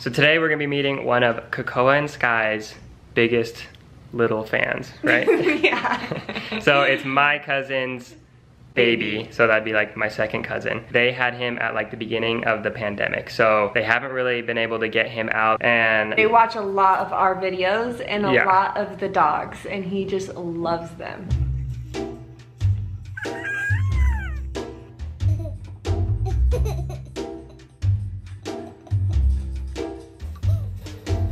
So today we're gonna be meeting one of Kakoa and Sky's biggest little fans, right? yeah. so it's my cousin's baby, so that'd be like my second cousin. They had him at like the beginning of the pandemic, so they haven't really been able to get him out and They watch a lot of our videos and a Yeah. lot of the dogs, and he just loves them.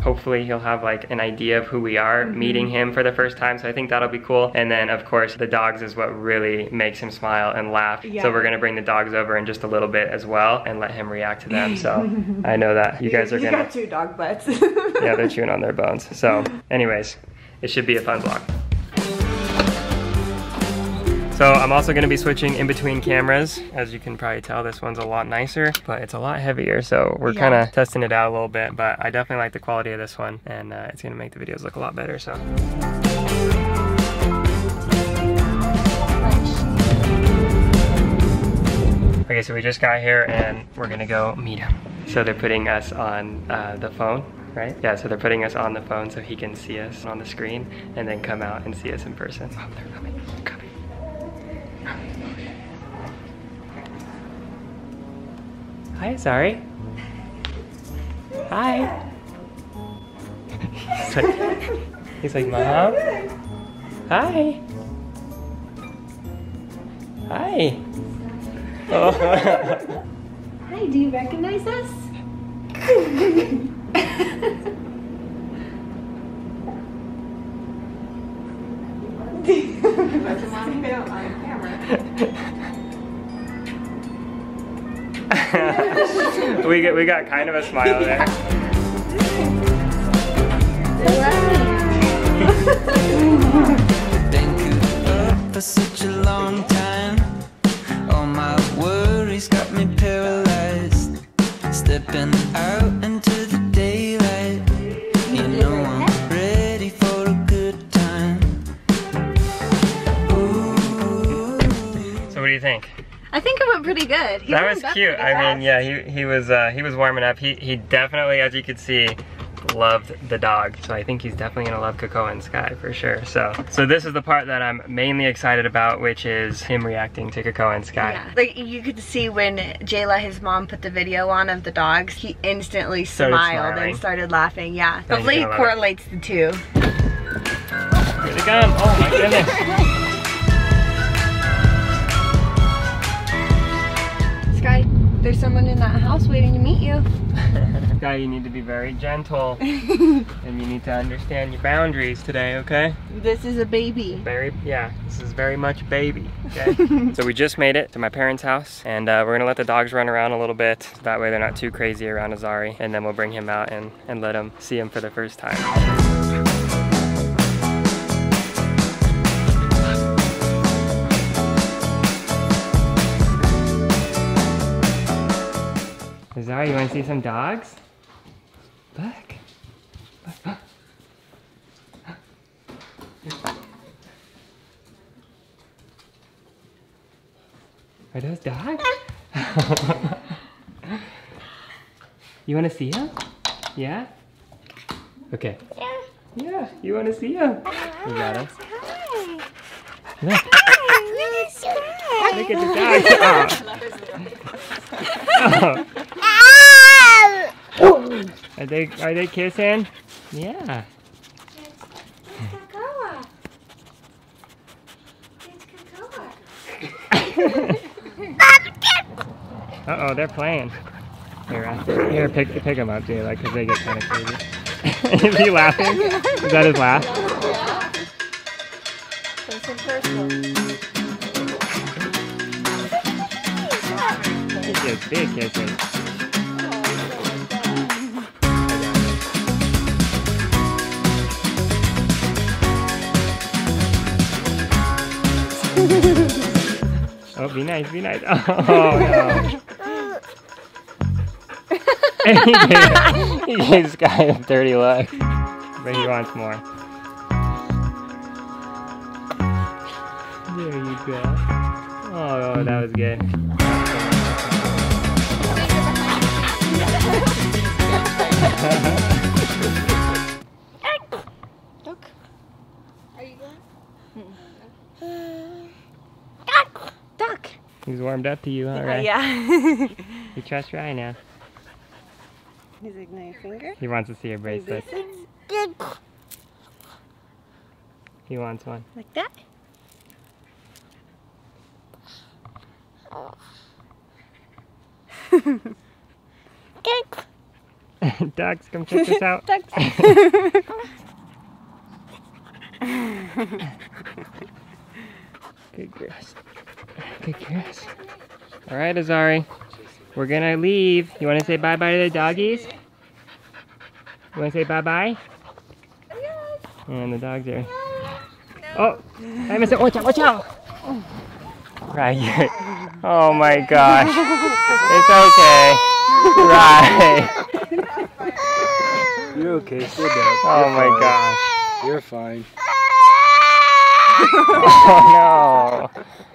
Hopefully he'll have like an idea of who we are mm-hmm. meeting him for the first time so i think that'll be cool. And then of course the dogs is what really makes him smile and laugh. Yeah. so we're gonna bring the dogs over in just a little bit as well and let him react to them. So i know that you guys are You gonna got two dog butts. yeah they're chewing on their bones. So anyways it should be a fun vlog so I'm also going to be switching in between cameras. As you can probably tell, this one's a lot nicer, but it's a lot heavier. So we're Yeah. kind of testing it out a little bit, but I definitely like the quality of this one and uh, it's going to make the videos look a lot better. So Okay, so we just got here and we're gonna go meet him. So they're putting us on uh, the phone, right? Yeah, so they're putting us on the phone so he can see us on the screen and then come out and see us in person. Oh, they're coming, they're coming. Hi, sorry. Hi. he's, like, he's like, Mom? Hi. Hi. Oh. Hi, do you recognize us? We get we got kind of a smile there. Been cooped for such a long time. All my worries got me paralyzed. Stepping out I think it went pretty good. That was cute. I mean, yeah, he he was uh, he was warming up. He he definitely, as you could see, loved the dog. So I think he's definitely gonna love Kakoa and Sky for sure. So so this is the part that I'm mainly excited about, which is him reacting to Kakoa and Sky. Yeah. Like you could see when Jayla, his mom, put the video on of the dogs, he instantly Started smiled smiling. and started laughing. Yeah. Hopefully he gonna it. correlates the two. Here they come. Oh my goodness. there's someone in that house waiting to meet you. Guy, you need to be very gentle and you need to understand your boundaries today, okay? This is a baby. Very, yeah, this is very much baby, okay? so we just made it to my parents' house and uh, we're gonna let the dogs run around a little bit. That way they're not too crazy around A'zari and then we'll bring him out and, and let him see him for the first time. A'zari, you wanna see some dogs? Look. Look. Are those dogs? you want to see him? Yeah? Okay. Yeah. Yeah, you want to see him? You got him. Look, look at the dog. Oh. Are they are they kissing? Yeah. Uh oh, they're playing. Here, uh, here, pick pick them up, Jayla, because they get kind of crazy. Is he laughing? Is that his laugh? Kisses, big kisses. Be nice, be nice. Oh no. he, gave, he gave Sky a dirty look. But he wants more. There you go. Oh, oh that was good. Look. Are you going? Duck. He's warmed up to you, all right? Yeah. You trust Ryan now. He's like, no, your finger. He wants to see your bracelet. He wants one. Like that? Ducks, come check this out. Ducks. Good girls. Good girls. All right, A'zari. We're gonna leave. You wanna say bye-bye to the doggies? You wanna say bye-bye? And the dogs are... Oh! I missed it. Watch out, watch out! Right. Oh my gosh. It's okay. Right. You're okay, sit down. Oh my gosh. You're fine. Oh no.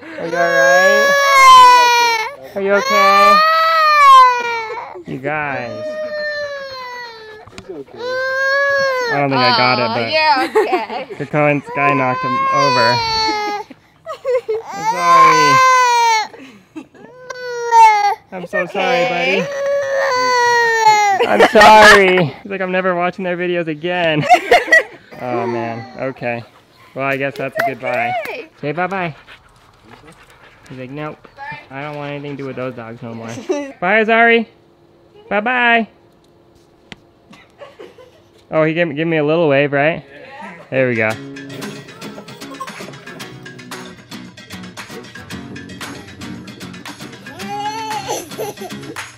Are you alright? Are you okay? You guys. He's okay. I don't think I got it, oh, but Yeah, okay. Sky knocked him over. I'm sorry. I'm so sorry, buddy. I'm sorry. He's like, I'm never watching their videos again. Oh man. Okay. Well, I guess that's a goodbye. Okay. Say bye-bye. He's like, nope. Bye. I don't want anything to do with those dogs no more. bye, A'zari. Bye-bye. Oh, he gave me, gave me a little wave, right? Yeah. There we go.